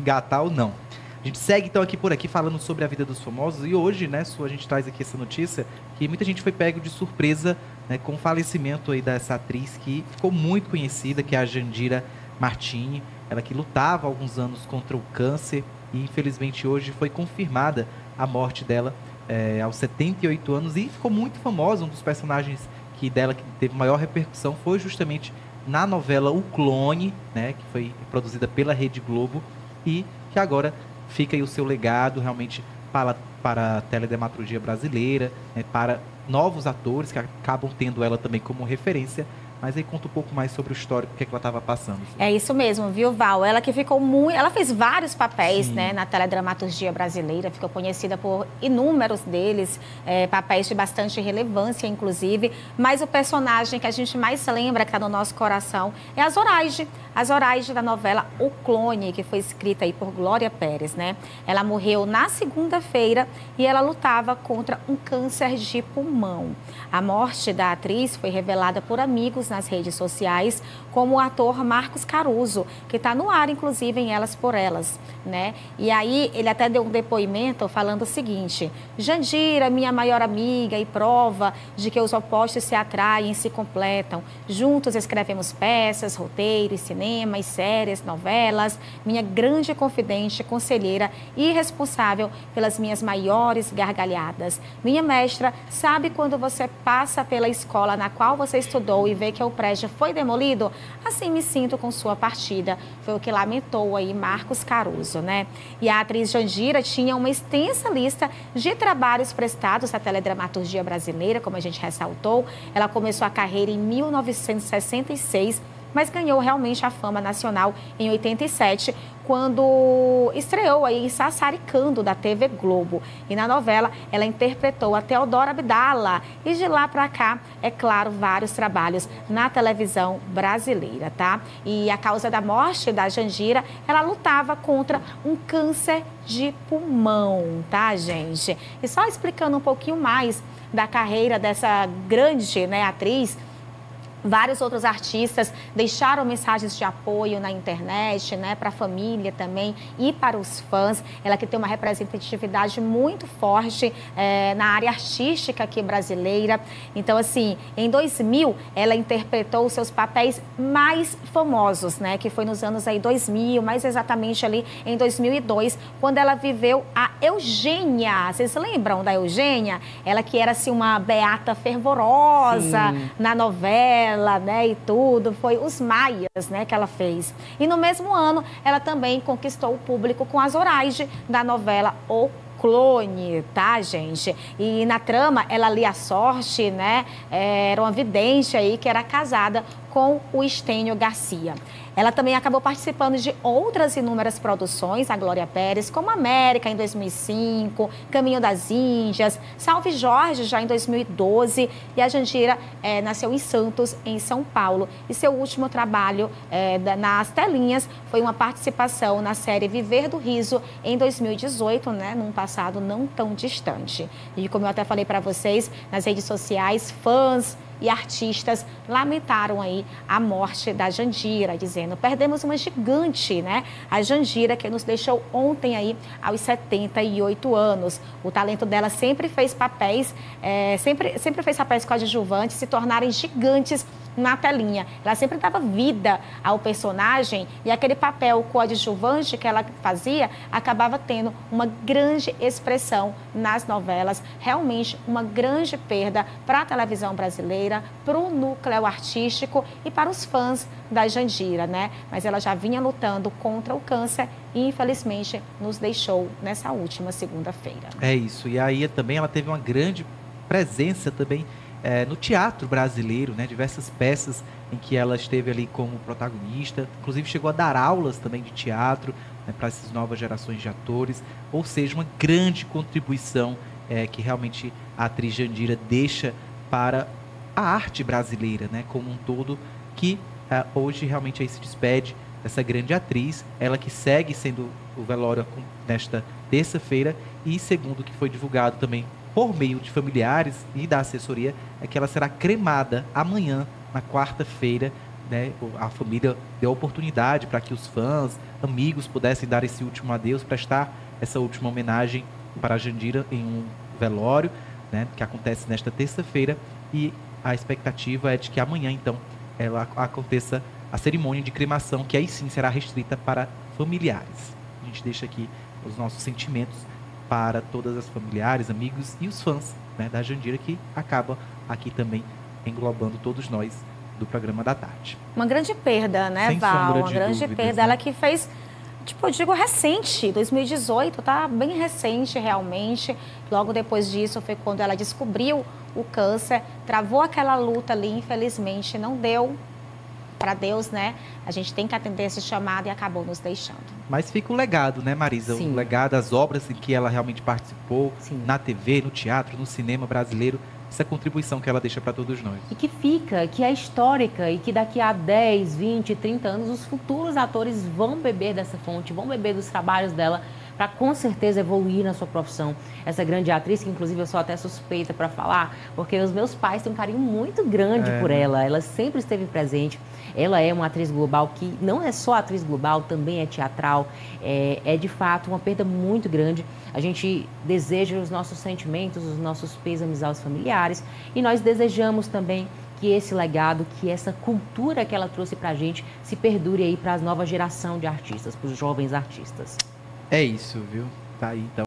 engatar ou não. A gente segue então aqui por aqui falando sobre a vida dos famosos e hoje, né, a gente traz aqui essa notícia que muita gente foi pego de surpresa né, com o falecimento aí dessa atriz que ficou muito conhecida, que é a Jandira Martini, ela que lutava há alguns anos contra o câncer e infelizmente hoje foi confirmada a morte dela é, aos 78 anos e ficou muito famosa. Um dos personagens que dela que teve maior repercussão foi justamente na novela O Clone, né, que foi produzida pela Rede Globo e que agora fica aí o seu legado realmente para, para a teledramaturgia brasileira, né, para novos atores que acabam tendo ela também como referência mas aí conta um pouco mais sobre o histórico que, é que ela estava passando. É isso mesmo, viu, Val? Ela que ficou muito. Ela fez vários papéis né, na teledramaturgia brasileira, ficou conhecida por inúmeros deles, é, papéis de bastante relevância, inclusive. Mas o personagem que a gente mais lembra, que está no nosso coração, é a Zoraide. A Zoraide da novela O Clone, que foi escrita aí por Glória Pérez, né? Ela morreu na segunda-feira e ela lutava contra um câncer de pulmão. A morte da atriz foi revelada por amigos nas redes sociais, como o ator Marcos Caruso, que está no ar, inclusive, em Elas por Elas, né? E aí ele até deu um depoimento falando o seguinte: Jandira, minha maior amiga e prova de que os opostos se atraem e se completam. Juntos escrevemos peças, roteiros, cinemas, séries, novelas. Minha grande confidente, conselheira e responsável pelas minhas maiores gargalhadas. Minha mestra, sabe quando você passa pela escola na qual você estudou e vê que o prédio foi demolido? Assim me sinto com sua partida. Foi o que lamentou aí Marcos Caruso, né? E a atriz Jandira tinha uma extensa lista de trabalhos prestados à teledramaturgia brasileira, como a gente ressaltou. Ela começou a carreira em 1966 mas ganhou realmente a fama nacional em 87, quando estreou aí em Sassaricando, da TV Globo. E na novela, ela interpretou a Teodora Abdala. E de lá para cá, é claro, vários trabalhos na televisão brasileira, tá? E a causa da morte da Jandira, ela lutava contra um câncer de pulmão, tá, gente? E só explicando um pouquinho mais da carreira dessa grande né, atriz, Vários outros artistas deixaram mensagens de apoio na internet, né, para a família também e para os fãs. Ela que tem uma representatividade muito forte é, na área artística aqui brasileira. Então, assim, em 2000, ela interpretou os seus papéis mais famosos, né, que foi nos anos aí 2000, mais exatamente ali em 2002, quando ela viveu a Eugênia. Vocês lembram da Eugênia? Ela que era assim uma beata fervorosa Sim. na novela dela, né, e tudo, foi os Maias, né, que ela fez. E no mesmo ano, ela também conquistou o público com a Zoraide, da novela O clone, tá, gente? E na trama, ela lia a sorte, né? Era uma vidente aí que era casada com o Estênio Garcia. Ela também acabou participando de outras inúmeras produções, a Glória Pérez, como América em 2005, Caminho das Índias, Salve Jorge já em 2012 e a Jandira é, nasceu em Santos, em São Paulo. E seu último trabalho é, nas telinhas foi uma participação na série Viver do Riso em 2018, né, num passado não tão distante. E como eu até falei para vocês, nas redes sociais, fãs, e artistas lamentaram aí a morte da Jandira, dizendo: perdemos uma gigante, né? A Jandira, que nos deixou ontem aí aos 78 anos. O talento dela sempre fez papéis, é, sempre, sempre fez papéis coadjuvantes se tornarem gigantes na telinha. Ela sempre dava vida ao personagem e aquele papel coadjuvante que ela fazia acabava tendo uma grande expressão nas novelas. Realmente uma grande perda para a televisão brasileira, para o núcleo artístico e para os fãs da Jandira, né? Mas ela já vinha lutando contra o câncer e infelizmente nos deixou nessa última segunda-feira. É isso. E aí também ela teve uma grande presença também é, no teatro brasileiro, né, diversas peças em que ela esteve ali como protagonista, inclusive chegou a dar aulas também de teatro né, para essas novas gerações de atores, ou seja, uma grande contribuição é, que realmente a atriz Jandira deixa para a arte brasileira, né, como um todo, que é, hoje realmente aí se despede dessa grande atriz, ela que segue sendo o velório nesta terça-feira e segundo o que foi divulgado também por meio de familiares e da assessoria, é que ela será cremada amanhã, na quarta-feira, né, a família deu oportunidade para que os fãs, amigos pudessem dar esse último adeus, prestar essa última homenagem para a Jandira em um velório, né, que acontece nesta terça-feira e a expectativa é de que amanhã então ela aconteça a cerimônia de cremação, que aí sim será restrita para familiares. A gente deixa aqui os nossos sentimentos para todas as familiares, amigos e os fãs né, da Jandira que acaba aqui também englobando todos nós do programa da tarde. Uma grande perda, né, Sem Val? Uma grande dúvidas, perda. Né? Ela que fez, tipo, eu digo recente, 2018, tá bem recente realmente. Logo depois disso foi quando ela descobriu o câncer, travou aquela luta ali, infelizmente não deu para Deus, né? A gente tem que atender esse chamado e acabou nos deixando. Mas fica o legado, né, Marisa? Sim. O legado, as obras em que ela realmente participou, Sim. na TV, no teatro, no cinema brasileiro essa contribuição que ela deixa para todos nós. E que fica, que é histórica e que daqui a 10, 20, 30 anos os futuros atores vão beber dessa fonte, vão beber dos trabalhos dela para com certeza evoluir na sua profissão. Essa grande atriz, que inclusive eu sou até suspeita para falar, porque os meus pais têm um carinho muito grande é. por ela, ela sempre esteve presente. Ela é uma atriz global que não é só atriz global, também é teatral. É, é de fato uma perda muito grande. A gente deseja os nossos sentimentos, os nossos pêsames aos familiares e nós desejamos também que esse legado, que essa cultura que ela trouxe para a gente se perdure aí para a nova geração de artistas, para os jovens artistas. É isso, viu? Tá aí então.